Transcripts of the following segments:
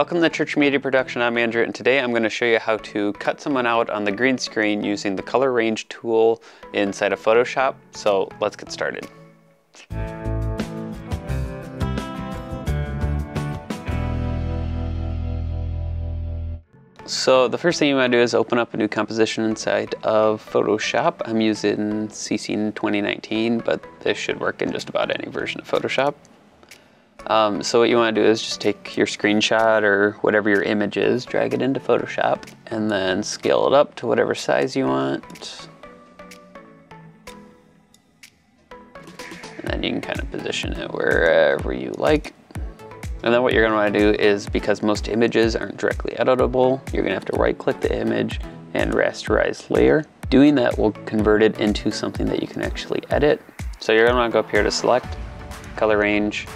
Welcome to Church Media Production, I'm Andrew, and today I'm going to show you how to cut someone out on the green screen using the color range tool inside of Photoshop. So let's get started. So the first thing you want to do is open up a new composition inside of Photoshop. I'm using CC 2019, but this should work in just about any version of Photoshop. Um, so what you want to do is just take your screenshot or whatever your image is, drag it into Photoshop, and then scale it up to whatever size you want. And then you can kind of position it wherever you like. And then what you're going to want to do is, because most images aren't directly editable, you're going to have to right click the image and rasterize layer. Doing that will convert it into something that you can actually edit. So you're going to want to go up here to select, color range,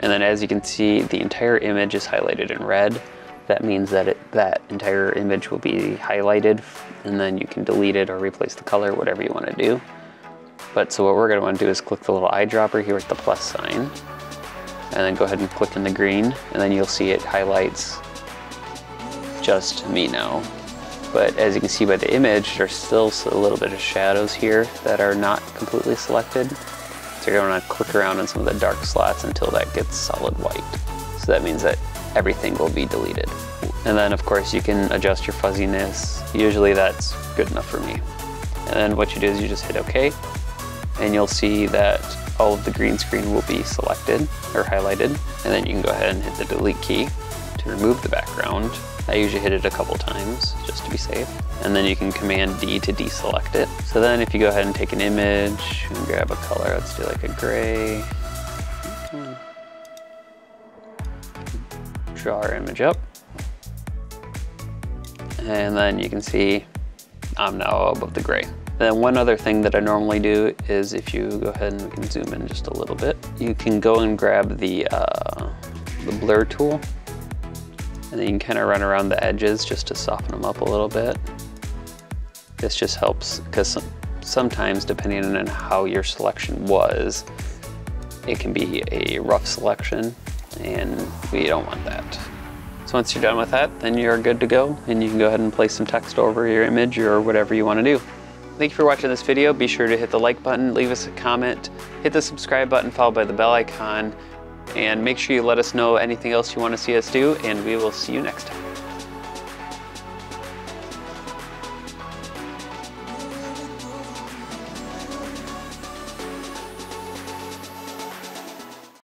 and then as you can see, the entire image is highlighted in red. That means that it, that entire image will be highlighted and then you can delete it or replace the color, whatever you want to do. But so what we're going to want to do is click the little eyedropper here with the plus sign and then go ahead and click in the green and then you'll see it highlights just me now. But as you can see by the image, there's still a little bit of shadows here that are not completely selected. So you're gonna click around in some of the dark slots until that gets solid white. So that means that everything will be deleted. And then of course you can adjust your fuzziness. Usually that's good enough for me. And then what you do is you just hit okay and you'll see that all of the green screen will be selected or highlighted. And then you can go ahead and hit the delete key to remove the background I usually hit it a couple times just to be safe. And then you can Command D to deselect it. So then if you go ahead and take an image and grab a color, let's do like a gray. Draw our image up. And then you can see I'm now above the gray. Then one other thing that I normally do is if you go ahead and we can zoom in just a little bit, you can go and grab the, uh, the blur tool and then you can kind of run around the edges just to soften them up a little bit. This just helps because sometimes depending on how your selection was, it can be a rough selection and we don't want that. So once you're done with that, then you're good to go and you can go ahead and place some text over your image or whatever you want to do. Thank you for watching this video. Be sure to hit the like button, leave us a comment, hit the subscribe button followed by the bell icon, and make sure you let us know anything else you want to see us do, and we will see you next time.